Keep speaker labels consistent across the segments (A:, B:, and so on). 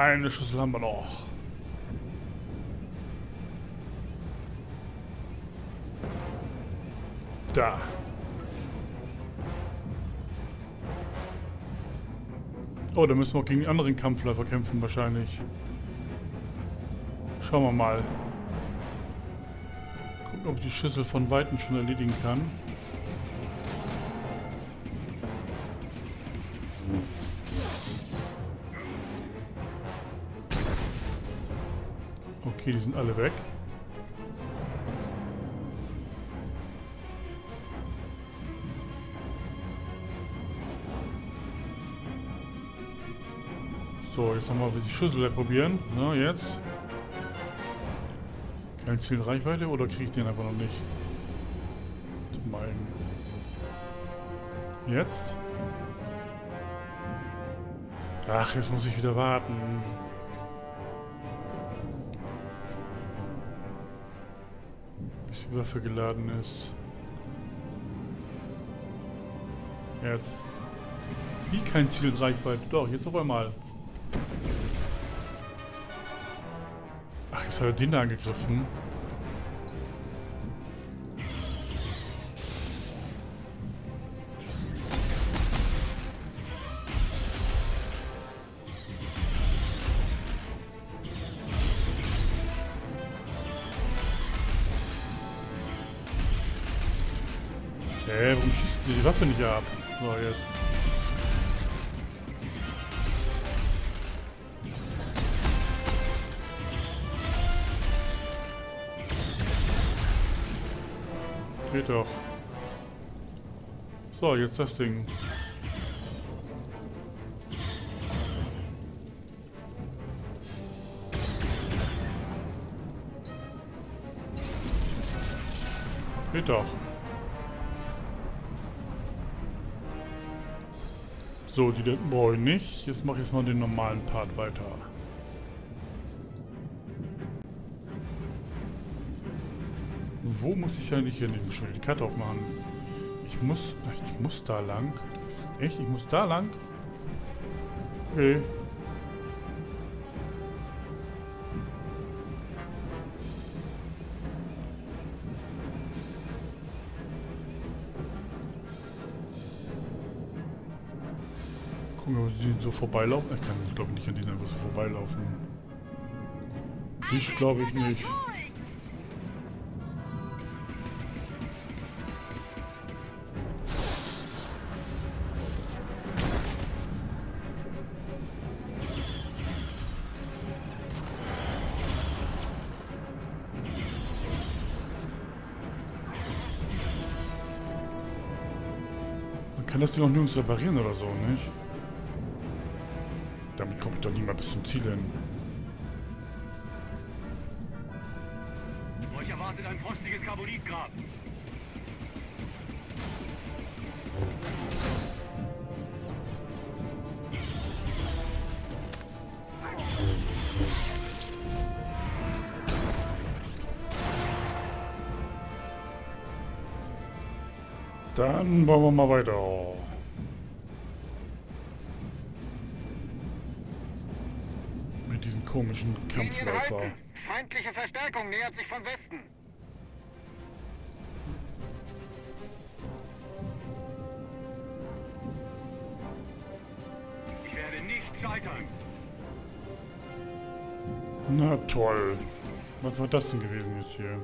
A: Eine Schüssel haben wir noch. Da. Oh, da müssen wir auch gegen anderen Kampfläufer kämpfen wahrscheinlich. Schauen wir mal. Gucken, ob ich die Schüssel von Weitem schon erledigen kann. Okay, die sind alle weg. So, jetzt nochmal die Schüssel probieren. Na, jetzt. Kein Ziel Reichweite oder kriege ich den einfach noch nicht? Mein. Jetzt? Ach, jetzt muss ich wieder warten. Die Waffe geladen ist. Jetzt. Wie kein Ziel Reichweite? Doch, jetzt auf einmal. Ach, jetzt hat er den da angegriffen. Hä, warum schießt die Waffe nicht ab? So, jetzt. Geht doch. So, jetzt das Ding. Geht doch. So, die brauche ich nicht. Jetzt mache ich jetzt mal den normalen Part weiter. Wo muss ich eigentlich hier die Karte aufmachen? Ich muss... Ich muss da lang. Echt? Ich muss da lang? Okay. Sie so vorbeilaufen. Ich kann, glaube nicht an denen einfach so vorbeilaufen. Ich glaube ich nicht. kann das Ding auch nirgends reparieren oder so, nicht? Komme ich doch nie mal bis zum Ziel hin.
B: Euch erwartet ein frostiges Karbolitgrab.
A: Dann bauen wir mal weiter. Diesem komischen Kampfläufer.
B: Feindliche Verstärkung nähert sich von Westen. Ich werde nicht scheitern.
A: Na toll. Was war das denn gewesen jetzt hier?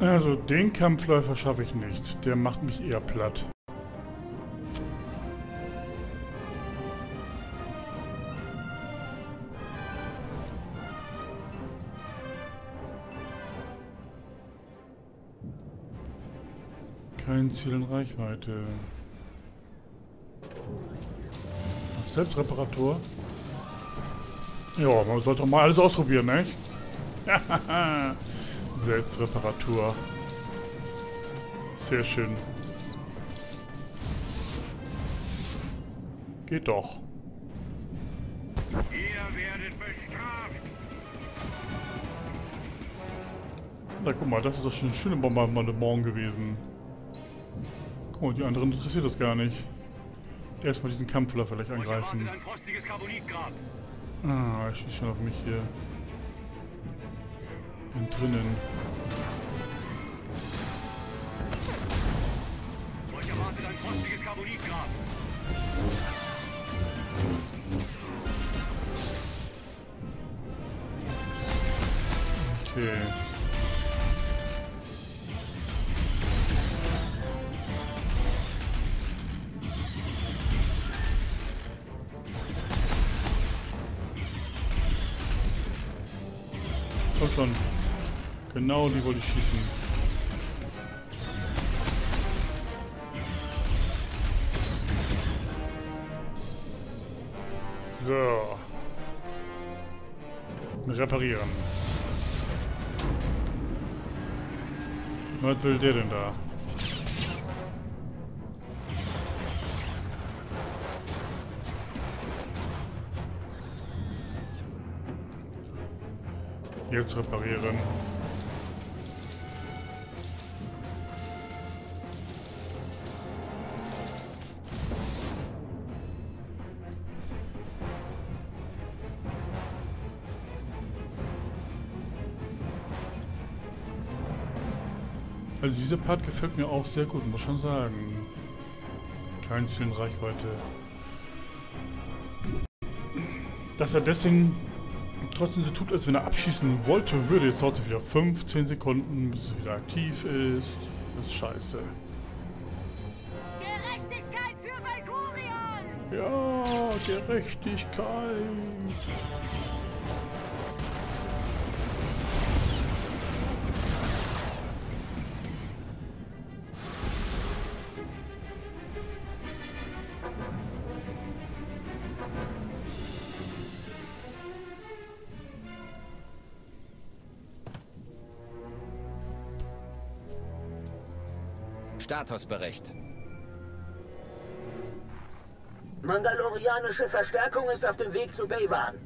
A: Also den Kampfläufer schaffe ich nicht. Der macht mich eher platt. Kein Ziel in Reichweite. Selbstreparatur. Ja, man sollte mal alles ausprobieren, ne? Selbstreparatur. Sehr schön. Geht doch.
B: Ihr werdet bestraft.
A: Na guck mal, das ist doch schon ein schönes Bombardement gewesen. Guck mal, die anderen interessiert das gar nicht. Erstmal diesen Kampfler vielleicht angreifen. Ah, er schießt schon auf mich hier. Bin drinnen.
B: Euch erwartet ein frostiges Carbonitgrab.
A: Okay. Komm schon. Genau die wollte ich schießen. So. Reparieren. Was will der denn da? Jetzt reparieren. Also dieser Part gefällt mir auch sehr gut, muss schon sagen. Kein Ziel in Reichweite. Dass er deswegen trotzdem so tut, als wenn er abschießen wollte, würde. Jetzt dauert es wieder 15 Sekunden, bis es wieder aktiv ist. Das ist scheiße.
C: Gerechtigkeit für Valkurion!
A: Ja, Gerechtigkeit.
D: Statusbericht.
E: Mandalorianische Verstärkung ist auf dem Weg zu Baywan.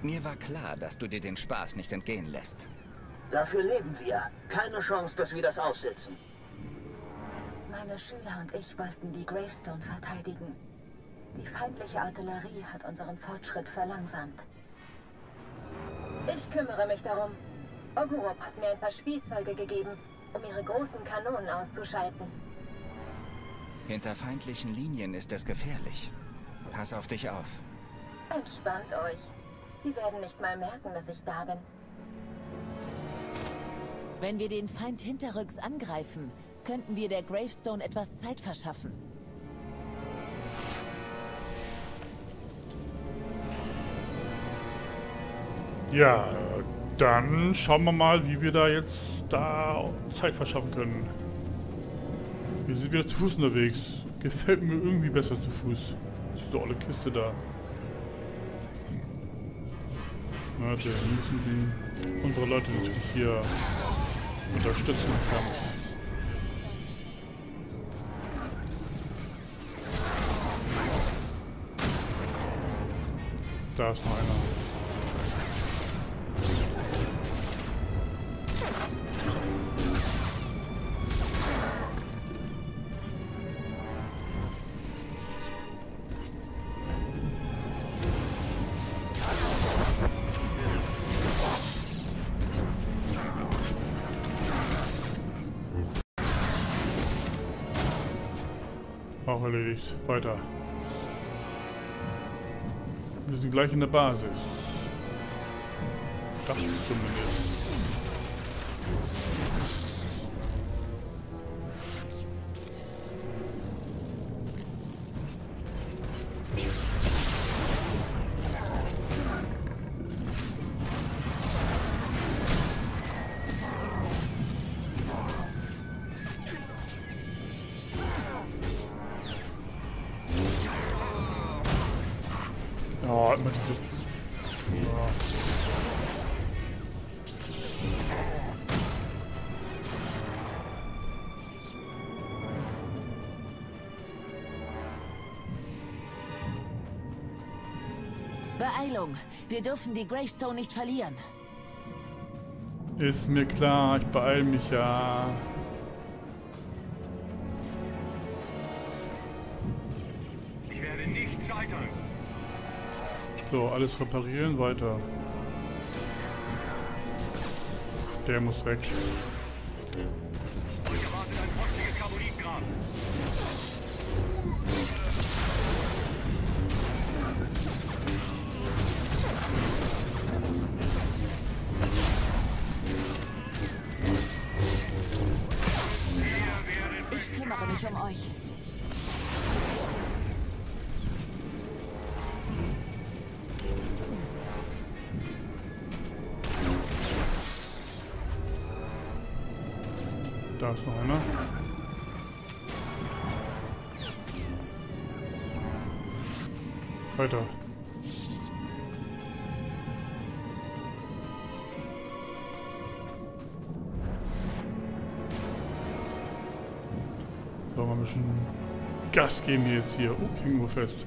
D: Mir war klar, dass du dir den Spaß nicht entgehen lässt.
E: Dafür leben wir. Keine Chance, dass wir das aussitzen.
C: Meine Schüler und ich wollten die Gravestone verteidigen. Die feindliche Artillerie hat unseren Fortschritt verlangsamt. Ich kümmere mich darum. Ogurop hat mir ein paar Spielzeuge gegeben, um ihre großen Kanonen auszuschalten.
D: Hinter feindlichen Linien ist es gefährlich. Pass auf dich auf.
C: Entspannt euch. Sie werden nicht mal merken, dass ich da bin.
F: Wenn wir den Feind hinterrücks angreifen, könnten wir der Gravestone etwas Zeit verschaffen.
A: Ja, dann schauen wir mal, wie wir da jetzt da Zeit verschaffen können. Wir sind wieder zu Fuß unterwegs. Gefällt mir irgendwie besser zu Fuß. Diese olle Kiste da. Warte, wir müssen die, unsere Leute natürlich hier unterstützen im Kampf. Da ist noch Auch erledigt. Weiter. Wir sind gleich in der Basis. Dachte ich zumindest.
F: Beeilung. Wir dürfen die Gravestone nicht verlieren.
A: Ist mir klar, ich beeil mich ja. So, alles reparieren, weiter. Der muss weg. Da ist noch einer. Weiter. So, mal ein bisschen Gas geben wir jetzt hier. Oh, wir fest.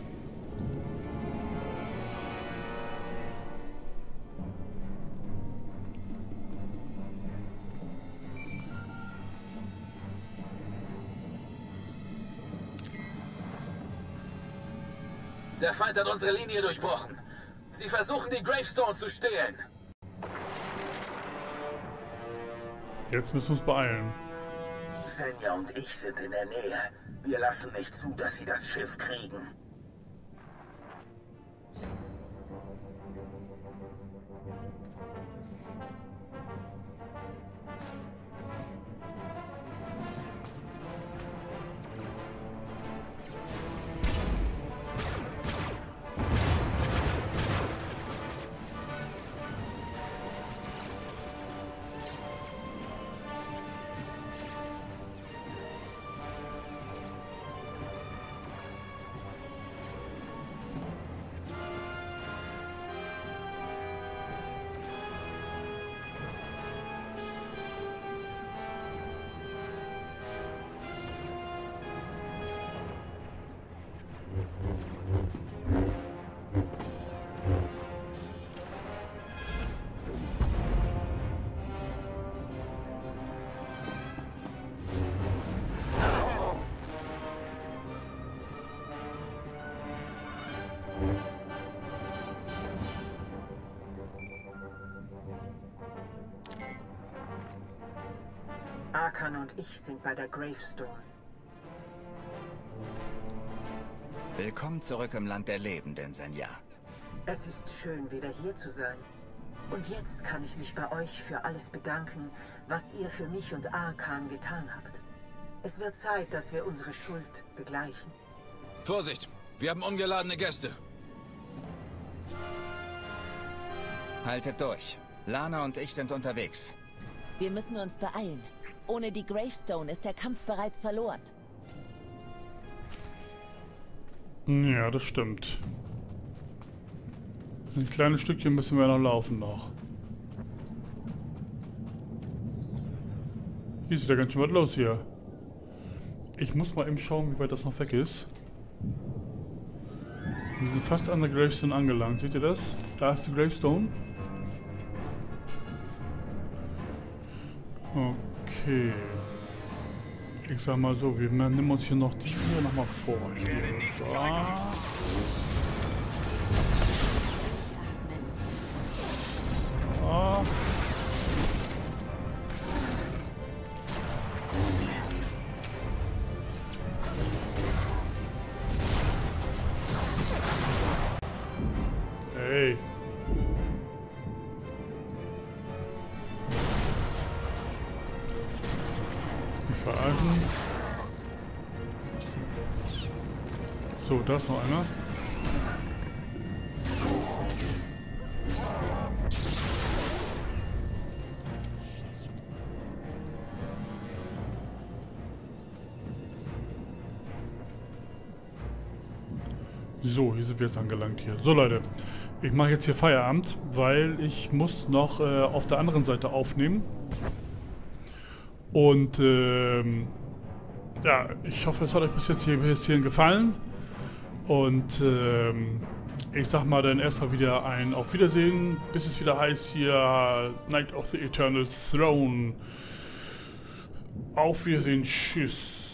E: Der Feind hat unsere Linie durchbrochen. Sie versuchen, die Gravestone zu stehlen.
A: Jetzt müssen wir uns beeilen.
E: Senja und ich sind in der Nähe. Wir lassen nicht zu, dass sie das Schiff kriegen.
G: Arkan und ich sind bei der Gravestone.
D: Willkommen zurück im Land der Lebenden, Senja.
G: Es ist schön, wieder hier zu sein. Und jetzt kann ich mich bei euch für alles bedanken, was ihr für mich und Arkan getan habt. Es wird Zeit, dass wir unsere Schuld begleichen.
H: Vorsicht! Wir haben ungeladene Gäste.
D: Haltet durch. Lana und ich sind unterwegs.
F: Wir müssen uns beeilen. Ohne die Gravestone ist der Kampf bereits verloren.
A: Ja, das stimmt. Ein kleines Stückchen müssen wir noch laufen noch. Hier ist ja ganz schön was los hier. Ich muss mal eben schauen, wie weit das noch weg ist. Wir sind fast an der Gravestone angelangt. Seht ihr das? Da ist die Gravestone. Okay. Ich sag mal so, wir nehmen uns hier noch die hier noch mal vor. Hier. So. Da ist noch einer. So, hier sind wir jetzt angelangt hier. So Leute, ich mache jetzt hier Feierabend, weil ich muss noch äh, auf der anderen Seite aufnehmen. Und ähm, ja, ich hoffe, es hat euch bis jetzt hier bis hierhin gefallen. Und ähm, ich sag mal dann erstmal wieder ein Auf Wiedersehen, bis es wieder heißt hier Night of the Eternal Throne. Auf Wiedersehen, tschüss.